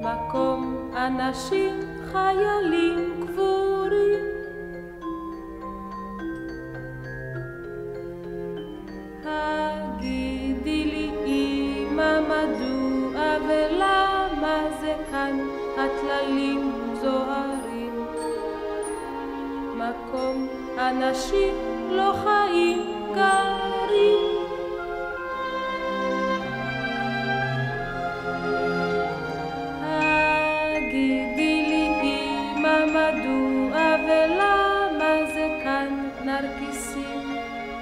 מקום אנשים חיילים קבורים. הגידי לי אמא מדוע ולמה זה כאן הטללים זוהרים. מקום אנשים לא חיים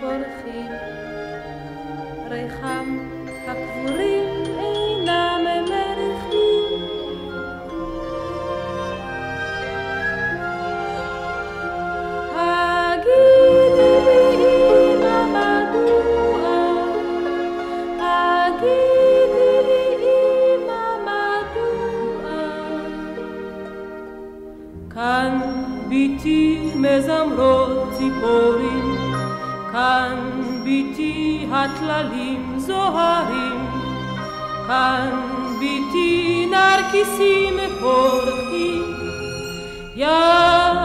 פורחים. ריחם הקבורים אינם מריחים. הגידי לי אמא מדוע, הגידי לי אמא מדוע. כאן ביתי מזמרות ציפורים, כאן ביתי הטללים זוהרים, כאן ביתי נרקיסים פורחים, יען